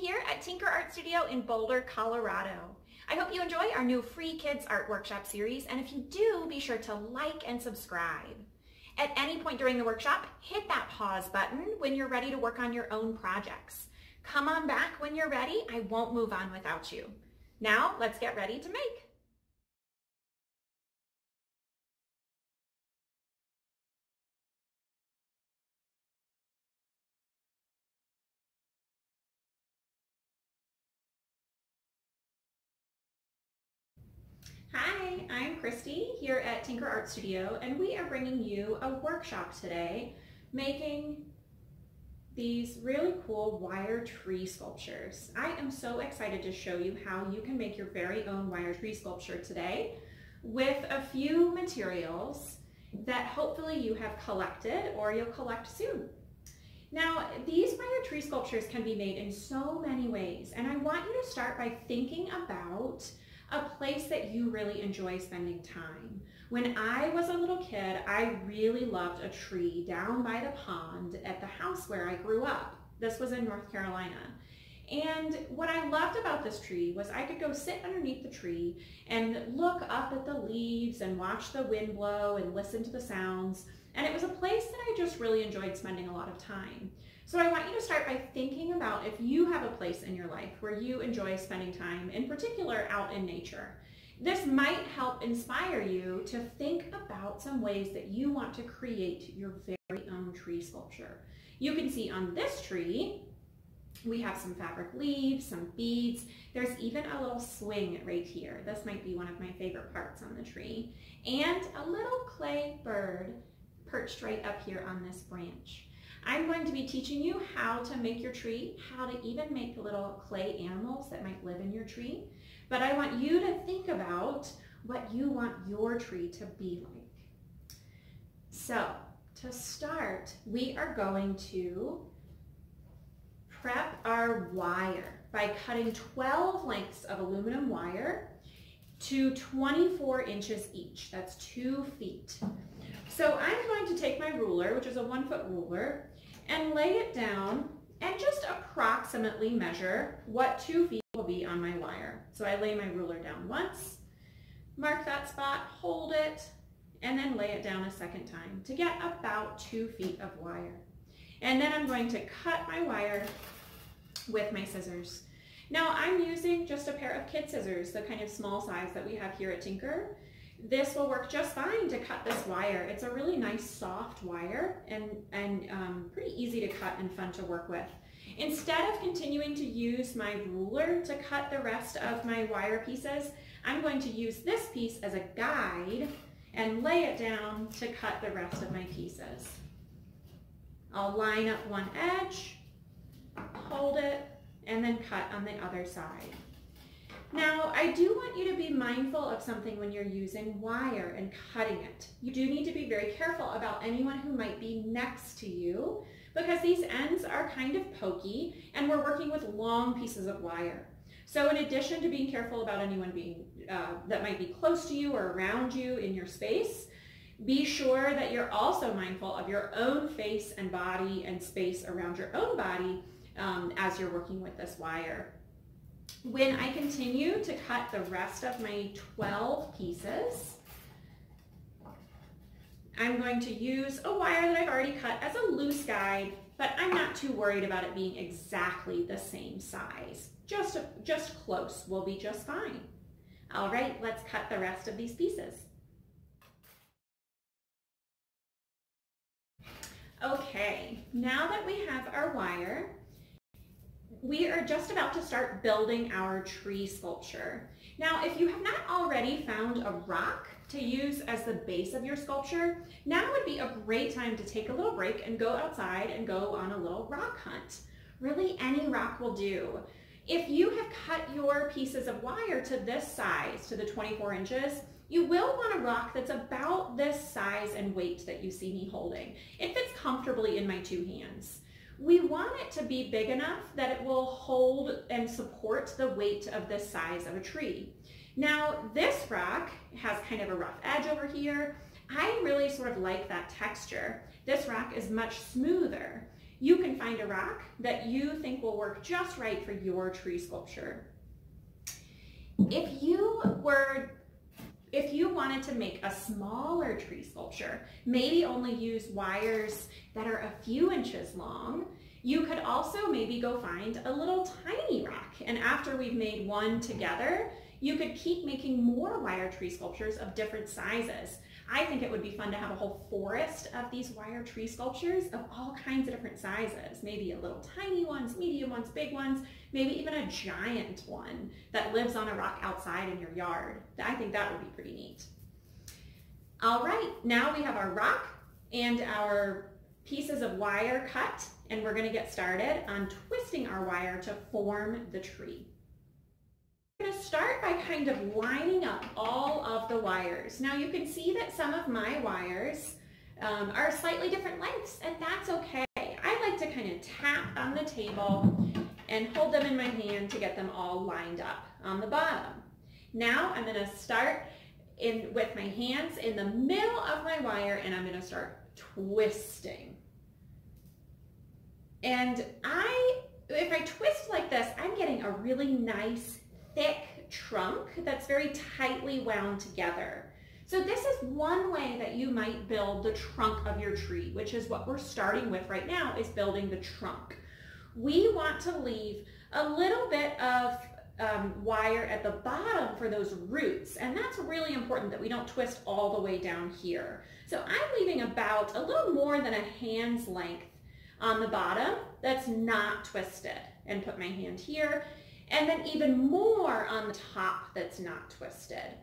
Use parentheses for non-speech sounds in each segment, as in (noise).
Here at Tinker Art Studio in Boulder, Colorado. I hope you enjoy our new free kids art workshop series, and if you do, be sure to like and subscribe. At any point during the workshop, hit that pause button when you're ready to work on your own projects. Come on back when you're ready. I won't move on without you. Now, let's get ready to make. Hi, I'm Christie here at Tinker Art Studio and we are bringing you a workshop today making these really cool wire tree sculptures. I am so excited to show you how you can make your very own wire tree sculpture today with a few materials that hopefully you have collected or you'll collect soon. Now, these wire tree sculptures can be made in so many ways, and I want you to start by thinking about a place that you really enjoy spending time. When I was a little kid, I really loved a tree down by the pond at the house where I grew up. This was in North Carolina. And what I loved about this tree was I could go sit underneath the tree and look up at the leaves and watch the wind blow and listen to the sounds. And it was a place that I just really enjoyed spending a lot of time. So I want you to start by thinking about if you have a place in your life where you enjoy spending time, in particular out in nature. This might help inspire you to think about some ways that you want to create your very own tree sculpture. You can see on this tree, we have some fabric leaves, some beads. There's even a little swing right here. This might be one of my favorite parts on the tree. And a little clay bird perched right up here on this branch. I'm going to be teaching you how to make your tree, how to even make little clay animals that might live in your tree. But I want you to think about what you want your tree to be like. So to start, we are going to prep our wire by cutting 12 lengths of aluminum wire to 24 inches each. That's two feet. So I'm going to take my ruler, which is a one foot ruler, and lay it down and just approximately measure what two feet will be on my wire. So I lay my ruler down once, mark that spot, hold it, and then lay it down a second time to get about two feet of wire. And then I'm going to cut my wire with my scissors. Now I'm using just a pair of kid scissors, the kind of small size that we have here at Tinker. This will work just fine to cut this wire. It's a really nice soft wire and, and um, pretty easy to cut and fun to work with. Instead of continuing to use my ruler to cut the rest of my wire pieces, I'm going to use this piece as a guide and lay it down to cut the rest of my pieces. I'll line up one edge, hold it, and then cut on the other side. Now, I do want you to be mindful of something when you're using wire and cutting it. You do need to be very careful about anyone who might be next to you because these ends are kind of pokey and we're working with long pieces of wire. So in addition to being careful about anyone being uh, that might be close to you or around you in your space, be sure that you're also mindful of your own face and body and space around your own body um, as you're working with this wire. When I continue to cut the rest of my 12 pieces, I'm going to use a wire that I've already cut as a loose guide, but I'm not too worried about it being exactly the same size. Just, just close will be just fine. All right, let's cut the rest of these pieces. Okay, now that we have our wire, we are just about to start building our tree sculpture. Now, if you have not already found a rock to use as the base of your sculpture, now would be a great time to take a little break and go outside and go on a little rock hunt. Really, any rock will do. If you have cut your pieces of wire to this size, to the 24 inches, you will want a rock that's about this size and weight that you see me holding. It fits comfortably in my two hands. We want it to be big enough that it will hold and support the weight of this size of a tree. Now this rock has kind of a rough edge over here. I really sort of like that texture. This rock is much smoother. you can find a rock that you think will work just right for your tree sculpture. If you were if you wanted to make a smaller tree sculpture, maybe only use wires that are a few inches long, you could also maybe go find a little tiny rock. And after we've made one together, you could keep making more wire tree sculptures of different sizes. I think it would be fun to have a whole forest of these wire tree sculptures of all kinds of different sizes. Maybe a little tiny ones, medium ones, big ones, maybe even a giant one that lives on a rock outside in your yard. I think that would be pretty neat. All right, now we have our rock and our pieces of wire cut, and we're gonna get started on twisting our wire to form the tree. Going to start by kind of lining up all of the wires. Now you can see that some of my wires um, are slightly different lengths and that's okay. I like to kind of tap on the table and hold them in my hand to get them all lined up on the bottom. Now I'm going to start in with my hands in the middle of my wire and I'm going to start twisting. And I, if I twist like this, I'm getting a really nice thick trunk that's very tightly wound together. So this is one way that you might build the trunk of your tree, which is what we're starting with right now, is building the trunk. We want to leave a little bit of um, wire at the bottom for those roots, and that's really important that we don't twist all the way down here. So I'm leaving about a little more than a hand's length on the bottom that's not twisted and put my hand here and then even more on the top that's not twisted.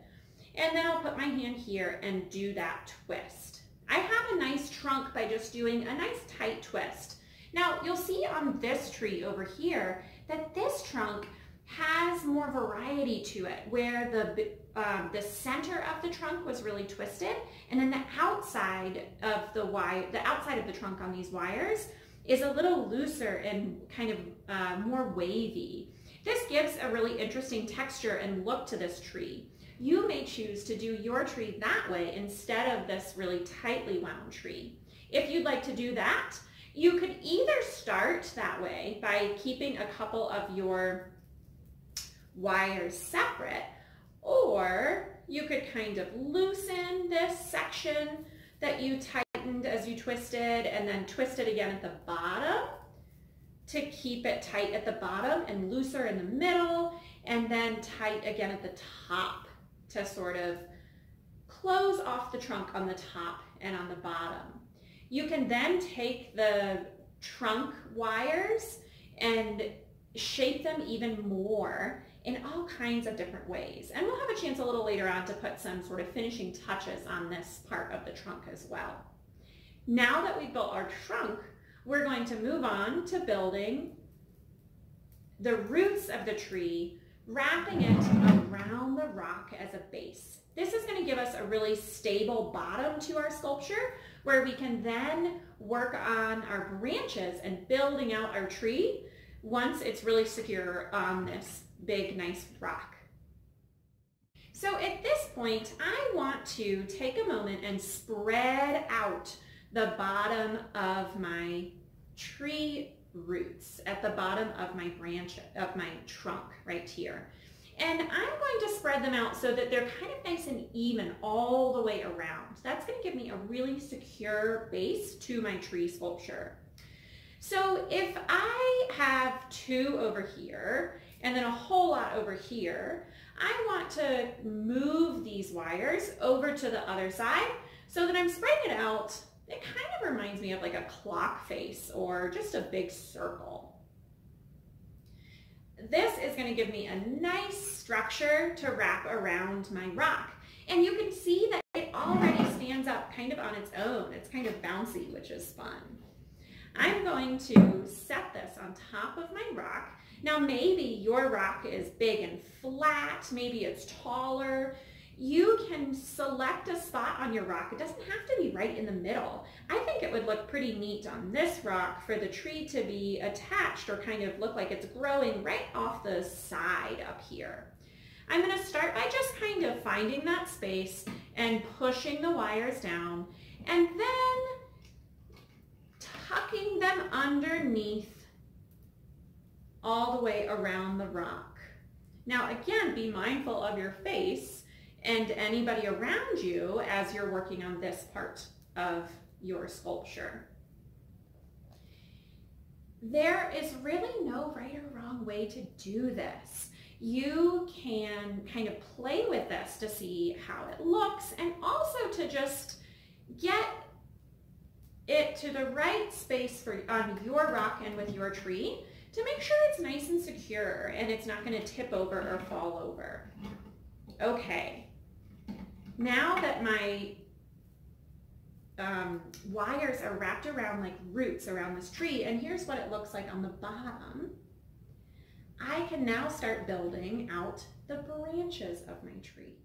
And then I'll put my hand here and do that twist. I have a nice trunk by just doing a nice tight twist. Now you'll see on this tree over here that this trunk has more variety to it where the um, the center of the trunk was really twisted and then the outside of the wire the outside of the trunk on these wires is a little looser and kind of uh, more wavy this gives a really interesting texture and look to this tree. You may choose to do your tree that way instead of this really tightly wound tree. If you'd like to do that, you could either start that way by keeping a couple of your wires separate, or you could kind of loosen this section that you tightened as you twisted and then twist it again at the bottom to keep it tight at the bottom and looser in the middle and then tight again at the top to sort of close off the trunk on the top and on the bottom. You can then take the trunk wires and shape them even more in all kinds of different ways. And we'll have a chance a little later on to put some sort of finishing touches on this part of the trunk as well. Now that we've built our trunk, we're going to move on to building the roots of the tree, wrapping it around the rock as a base. This is going to give us a really stable bottom to our sculpture where we can then work on our branches and building out our tree once it's really secure on this big nice rock. So at this point, I want to take a moment and spread out the bottom of my tree roots at the bottom of my branch, of my trunk right here. And I'm going to spread them out so that they're kind of nice and even all the way around. That's going to give me a really secure base to my tree sculpture. So if I have two over here and then a whole lot over here, I want to move these wires over to the other side so that I'm spreading it out it kind of reminds me of like a clock face or just a big circle. This is going to give me a nice structure to wrap around my rock. And you can see that it already stands up kind of on its own. It's kind of bouncy, which is fun. I'm going to set this on top of my rock. Now maybe your rock is big and flat, maybe it's taller, you can select a spot on your rock. It doesn't have to be right in the middle. I think it would look pretty neat on this rock for the tree to be attached or kind of look like it's growing right off the side up here. I'm going to start by just kind of finding that space and pushing the wires down and then tucking them underneath all the way around the rock. Now again, be mindful of your face and anybody around you as you're working on this part of your sculpture. There is really no right or wrong way to do this. You can kind of play with this to see how it looks and also to just get it to the right space for on your rock and with your tree to make sure it's nice and secure and it's not going to tip over or fall over. Okay, now that my um, wires are wrapped around like roots around this tree, and here's what it looks like on the bottom, I can now start building out the branches of my tree.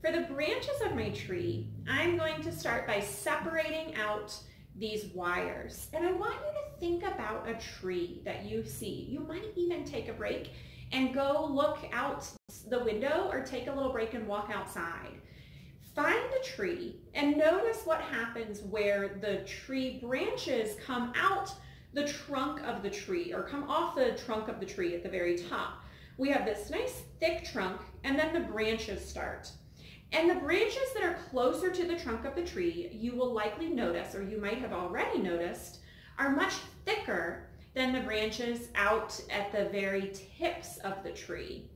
For the branches of my tree, I'm going to start by separating out these wires. And I want you to think about a tree that you see. You might even take a break and go look out the window or take a little break and walk outside. Find a tree and notice what happens where the tree branches come out the trunk of the tree or come off the trunk of the tree at the very top. We have this nice thick trunk and then the branches start. And the branches that are closer to the trunk of the tree, you will likely notice, or you might have already noticed, are much thicker than the branches out at the very tips of the tree.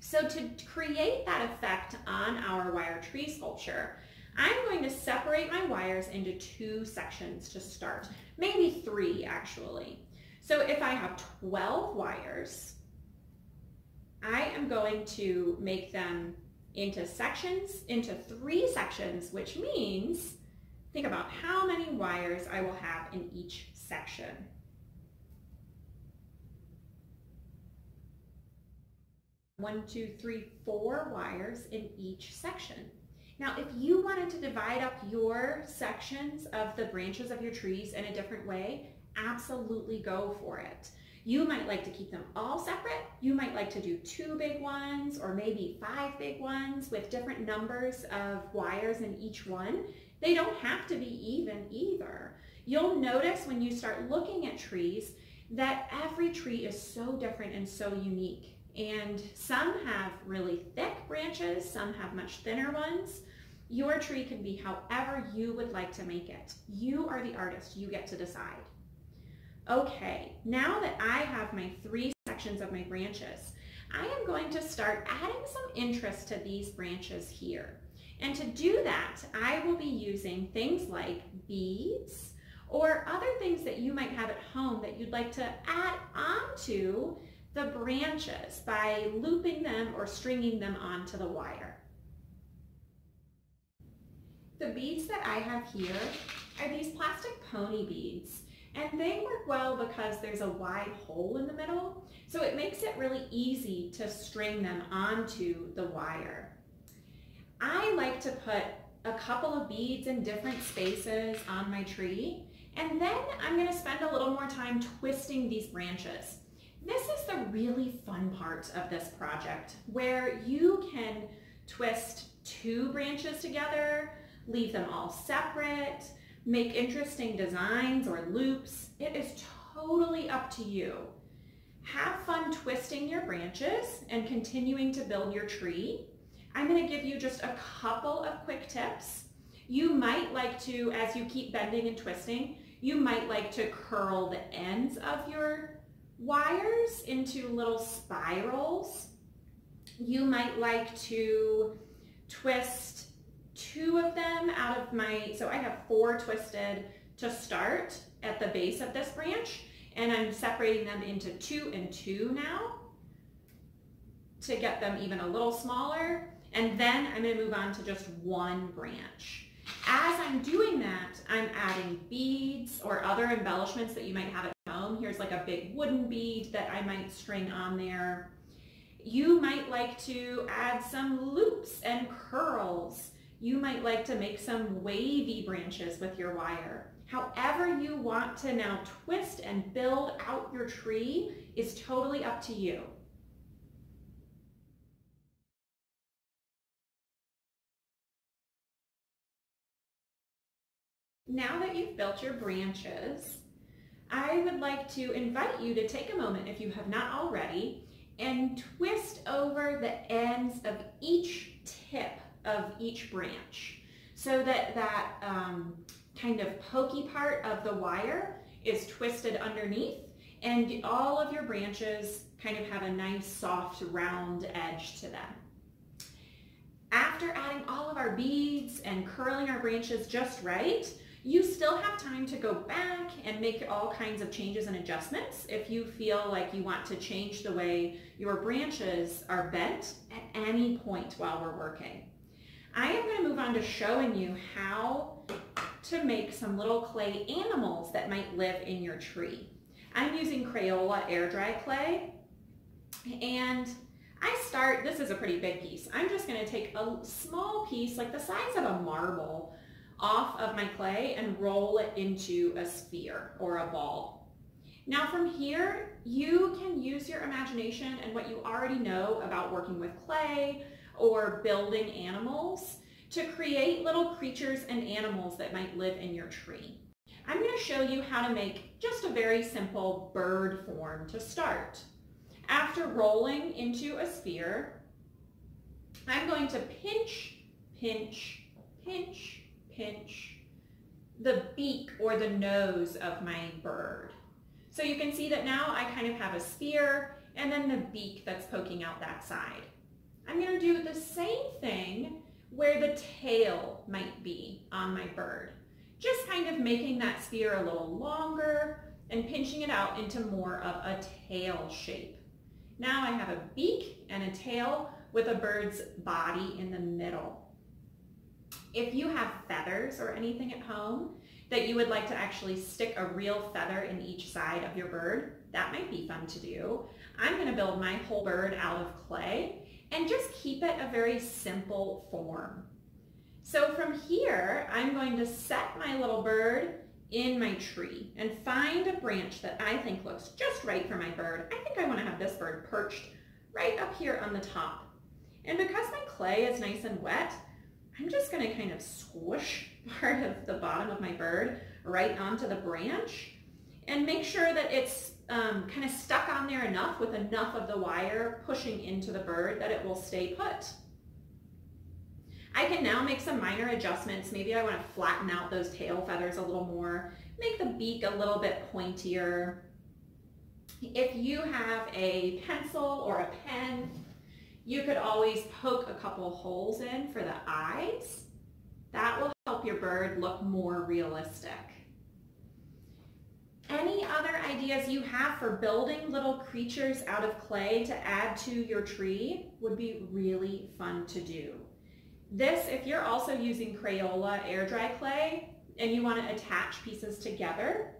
So to create that effect on our wire tree sculpture, I'm going to separate my wires into two sections to start, maybe three actually. So if I have 12 wires, I am going to make them into sections, into three sections, which means think about how many wires I will have in each section. One, two, three, four wires in each section. Now, if you wanted to divide up your sections of the branches of your trees in a different way, absolutely go for it. You might like to keep them all separate. You might like to do two big ones or maybe five big ones with different numbers of wires in each one. They don't have to be even either. You'll notice when you start looking at trees that every tree is so different and so unique. And some have really thick branches, some have much thinner ones. Your tree can be however you would like to make it. You are the artist, you get to decide. Okay, now that I have my three sections of my branches, I am going to start adding some interest to these branches here. And to do that, I will be using things like beads or other things that you might have at home that you'd like to add onto the branches by looping them or stringing them onto the wire. The beads that I have here are these plastic pony beads. And they work well because there's a wide hole in the middle, so it makes it really easy to string them onto the wire. I like to put a couple of beads in different spaces on my tree, and then I'm gonna spend a little more time twisting these branches. This is the really fun part of this project, where you can twist two branches together, leave them all separate, make interesting designs or loops. It is totally up to you. Have fun twisting your branches and continuing to build your tree. I'm gonna give you just a couple of quick tips. You might like to, as you keep bending and twisting, you might like to curl the ends of your wires into little spirals. You might like to twist two of them out of my, so I have four twisted to start at the base of this branch and I'm separating them into two and two now to get them even a little smaller. And then I'm gonna move on to just one branch. As I'm doing that, I'm adding beads or other embellishments that you might have at home. Here's like a big wooden bead that I might string on there. You might like to add some loops and curls you might like to make some wavy branches with your wire. However you want to now twist and build out your tree is totally up to you. Now that you've built your branches, I would like to invite you to take a moment, if you have not already, and twist over the ends of each tip of each branch so that that um, kind of pokey part of the wire is twisted underneath and all of your branches kind of have a nice soft round edge to them. After adding all of our beads and curling our branches just right, you still have time to go back and make all kinds of changes and adjustments if you feel like you want to change the way your branches are bent at any point while we're working. I am going to move on to showing you how to make some little clay animals that might live in your tree. I'm using Crayola air dry clay and I start, this is a pretty big piece. I'm just going to take a small piece like the size of a marble off of my clay and roll it into a sphere or a ball. Now from here, you can use your imagination and what you already know about working with clay or building animals to create little creatures and animals that might live in your tree. I'm going to show you how to make just a very simple bird form to start. After rolling into a sphere, I'm going to pinch, pinch, pinch, pinch the beak or the nose of my bird. So you can see that now I kind of have a sphere and then the beak that's poking out that side. I'm going to do the same thing where the tail might be on my bird. Just kind of making that sphere a little longer and pinching it out into more of a tail shape. Now I have a beak and a tail with a bird's body in the middle. If you have feathers or anything at home that you would like to actually stick a real feather in each side of your bird, that might be fun to do. I'm going to build my whole bird out of clay and just keep it a very simple form. So from here, I'm going to set my little bird in my tree and find a branch that I think looks just right for my bird. I think I want to have this bird perched right up here on the top. And because my clay is nice and wet, I'm just going to kind of squish part of the bottom of my bird right onto the branch and make sure that it's um, kind of stuck on there enough with enough of the wire pushing into the bird that it will stay put. I can now make some minor adjustments. Maybe I want to flatten out those tail feathers a little more, make the beak a little bit pointier. If you have a pencil or a pen, you could always poke a couple holes in for the eyes. That will help your bird look more realistic. Any other ideas you have for building little creatures out of clay to add to your tree would be really fun to do. This, if you're also using Crayola air dry clay and you want to attach pieces together,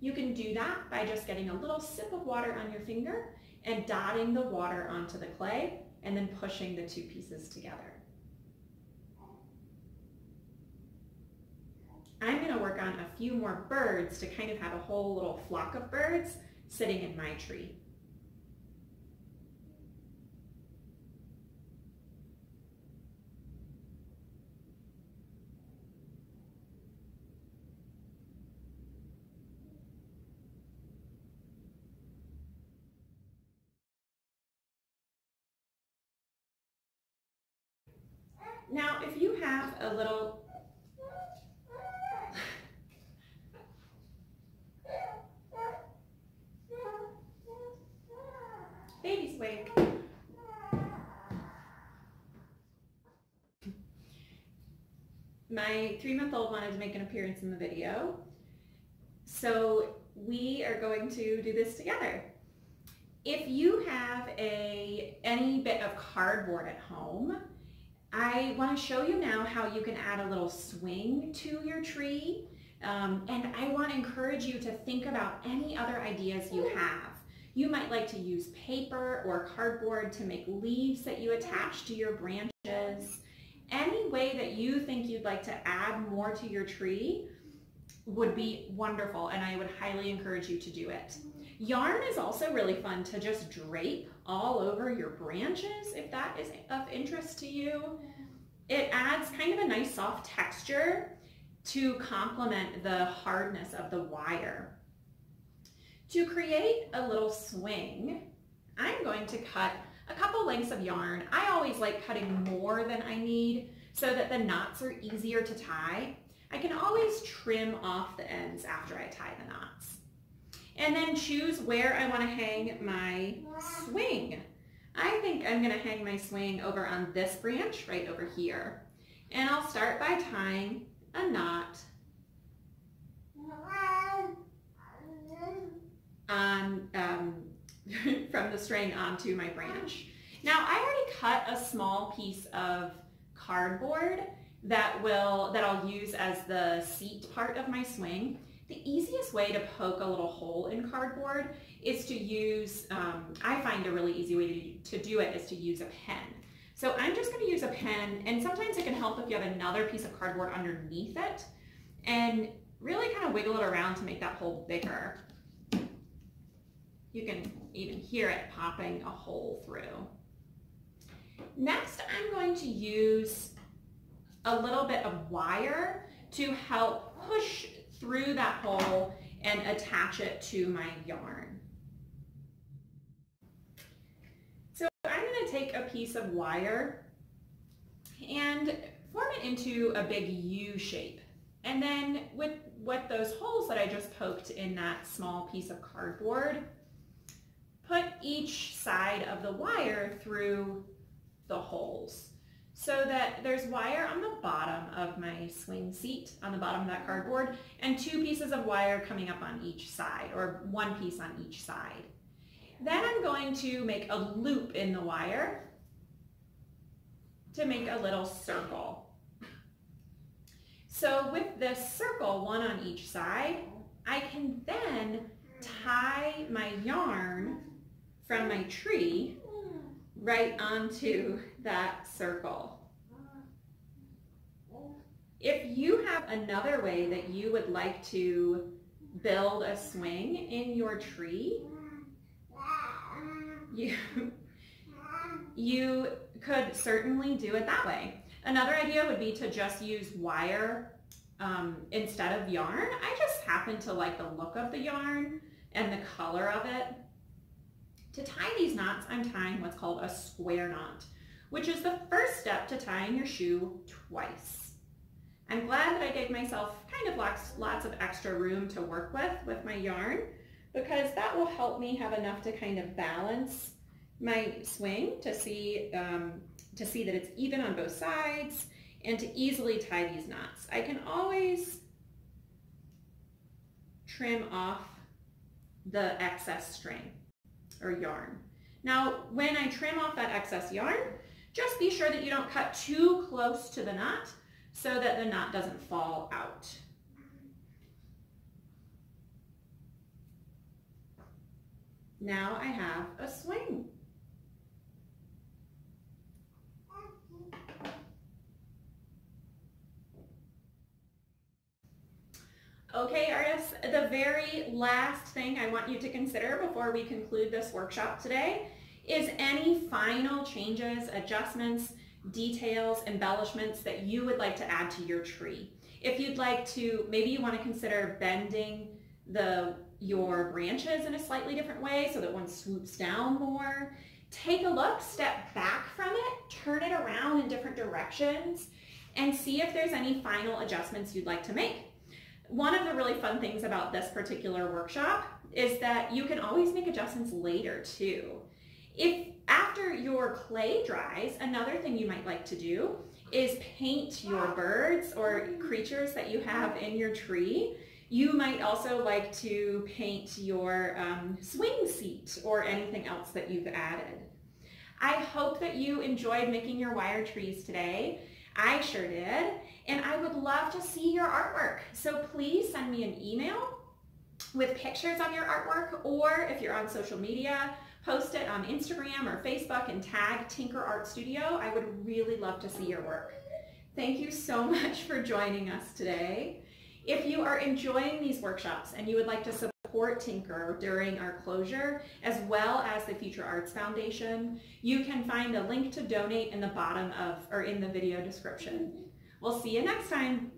you can do that by just getting a little sip of water on your finger and dotting the water onto the clay and then pushing the two pieces together. I'm going to work on a few more birds to kind of have a whole little flock of birds sitting in my tree. Now, if you have a little baby's wake. My three-month-old wanted to make an appearance in the video, so we are going to do this together. If you have a any bit of cardboard at home, I want to show you now how you can add a little swing to your tree. Um, and I want to encourage you to think about any other ideas you have. You might like to use paper or cardboard to make leaves that you attach to your branches. Any way that you think you'd like to add more to your tree would be wonderful and I would highly encourage you to do it. Yarn is also really fun to just drape all over your branches if that is of interest to you. It adds kind of a nice soft texture to complement the hardness of the wire. To create a little swing, I'm going to cut a couple lengths of yarn. I always like cutting more than I need so that the knots are easier to tie. I can always trim off the ends after I tie the knots. And then choose where I want to hang my swing. I think I'm going to hang my swing over on this branch right over here. And I'll start by tying a knot on um, (laughs) from the string onto my branch. Now I already cut a small piece of cardboard that will that I'll use as the seat part of my swing. The easiest way to poke a little hole in cardboard is to use, um, I find a really easy way to, to do it is to use a pen. So I'm just going to use a pen and sometimes it can help if you have another piece of cardboard underneath it and really kind of wiggle it around to make that hole bigger. You can even hear it popping a hole through. Next, I'm going to use a little bit of wire to help push through that hole and attach it to my yarn. So I'm going to take a piece of wire and form it into a big U shape. And then with, with those holes that I just poked in that small piece of cardboard, put each side of the wire through the holes so that there's wire on the bottom of my swing seat, on the bottom of that cardboard, and two pieces of wire coming up on each side, or one piece on each side. Then I'm going to make a loop in the wire to make a little circle. So with this circle, one on each side, I can then tie my yarn from my tree right onto that circle. If you have another way that you would like to build a swing in your tree, you, you could certainly do it that way. Another idea would be to just use wire um, instead of yarn. I just happen to like the look of the yarn and the color of it. To tie these knots, I'm tying what's called a square knot, which is the first step to tying your shoe twice. I'm glad that I gave myself kind of lots, lots of extra room to work with with my yarn because that will help me have enough to kind of balance my swing to see, um, to see that it's even on both sides and to easily tie these knots. I can always trim off the excess string or yarn. Now, when I trim off that excess yarn, just be sure that you don't cut too close to the knot so that the knot doesn't fall out. Now I have a swing. Okay, artists, the very last thing I want you to consider before we conclude this workshop today is any final changes, adjustments, details, embellishments that you would like to add to your tree. If you'd like to, maybe you want to consider bending the your branches in a slightly different way so that one swoops down more. Take a look, step back from it, turn it around in different directions, and see if there's any final adjustments you'd like to make. One of the really fun things about this particular workshop is that you can always make adjustments later too. If after your clay dries, another thing you might like to do is paint your birds or creatures that you have in your tree. You might also like to paint your um, swing seat or anything else that you've added. I hope that you enjoyed making your wire trees today. I sure did and I would love to see your artwork. So please send me an email with pictures of your artwork or if you're on social media, post it on Instagram or Facebook and tag Tinker Art Studio. I would really love to see your work. Thank you so (laughs) much for joining us today. If you are enjoying these workshops and you would like to support Tinker during our closure, as well as the Future Arts Foundation, you can find a link to donate in the bottom of, or in the video description. We'll see you next time.